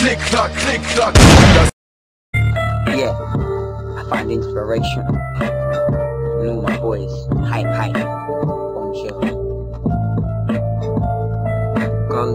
click clack, click clack. Yeah, I find inspiration in all my boys. Hype, hype, bombshell.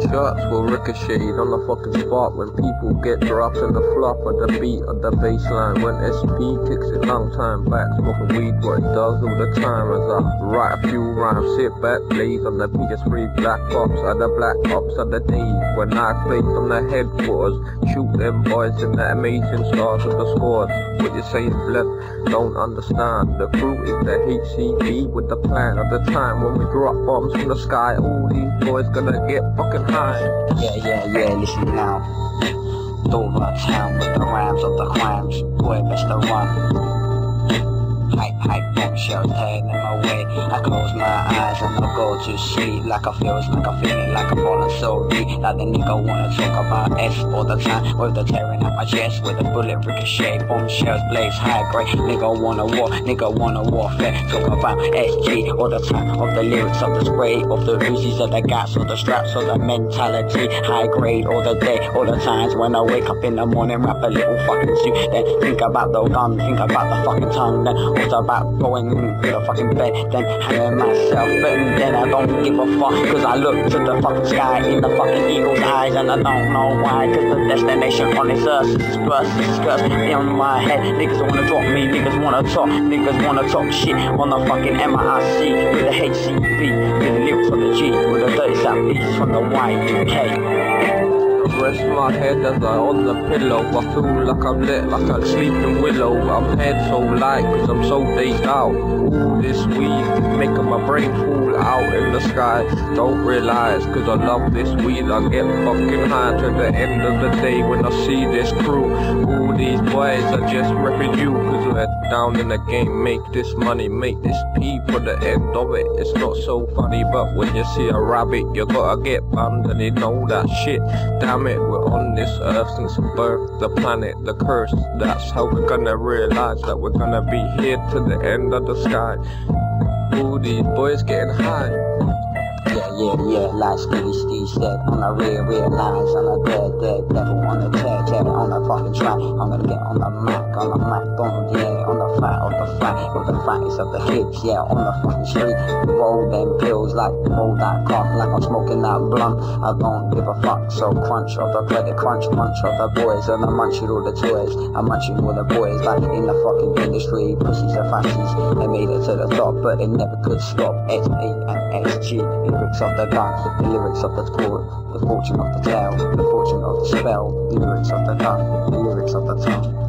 Gunshots will ricochet on the fucking spot when people get dropped in the flop of the beat of the baseline. When SP kicks it long time back, smoking weed what it does all the time as I write a few rhymes, sit back, blaze on the PS3 black ops of the black ops of the days when I played from the headquarters, shoot them boys in the amazing stars of the squad. What you saying, blood? Don't understand. The crew is the HCP with the plan of the time when we drop bombs from the sky. All these boys gonna get fucking high. Yeah, yeah, yeah, listen now. Dover town with the rhymes of the crimes. Boy, best run. Hype, hype, bombshells heading in my way. I close my eyes and I go to sleep like I feel, like I'm feeling like I'm falling so deep. Like the nigga wanna talk about S all the time. With the tearing out my chest with a bullet ricochet. Bombshells blaze high grade. Nigga wanna war, nigga wanna warfare. Talk about SG all the time. Of the lyrics of the spray, of the Uzis, of the gas, of the straps, of the mentality. High grade all the day, all the times when I wake up in the morning, rap a little fucking suit. Then think about the gun, think about the fucking tongue. Then was about going to the fucking bed, then hanging myself, but then I don't give a fuck, cause I look to the fucking sky in the fucking eagle's eyes, and I don't know why, cause the destination on this earth is first, is first, in my head, niggas wanna drop me, niggas wanna talk, niggas wanna talk shit on the fucking MIC, with the HCP, with the lyrics of the G, with the 30 sap beats from the Y2K. Rest my head as I on the pillow. I feel like I'm lit, like a sleeping willow. I'm head so light, cause I'm so dazed out. Ooh, this weed making my brain fall out in the sky. Don't realize, cause I love this weed. I get fucking high to the end of the day when I see this crew. All these boys are just repping you, cause we're down in the game. Make this money, make this P for the end of it. It's not so funny, but when you see a rabbit, you gotta get bummed and they know that shit. Damn it, we're on this earth since birth, the planet, the curse. That's how we're gonna realize that we're gonna be here to the end of the sky. Ooh, these boys getting high. Yeah, yeah, yeah, like Stevie Steve said, on the real, real lines, on the dead, dead devil, on the tear, tear, on the fucking track. I'm gonna get on the mic, on the mic, on yeah, on fat, of the fat, with the fattest of the hips, yeah, on the fucking street. Roll them pills like roll that cock, like I'm smoking that blunt. I don't give a fuck, so crunch of the credit, crunch, crunch of the boys, and I munch all the toys. I'm munching all the boys, like in the fucking industry. Pussies and fashions, they made it to the top, but they never could stop. S A and SG, lyrics of the gun, the lyrics of the court, the fortune of the tale, the fortune of the spell, the lyrics of the gun, the lyrics of the tongue.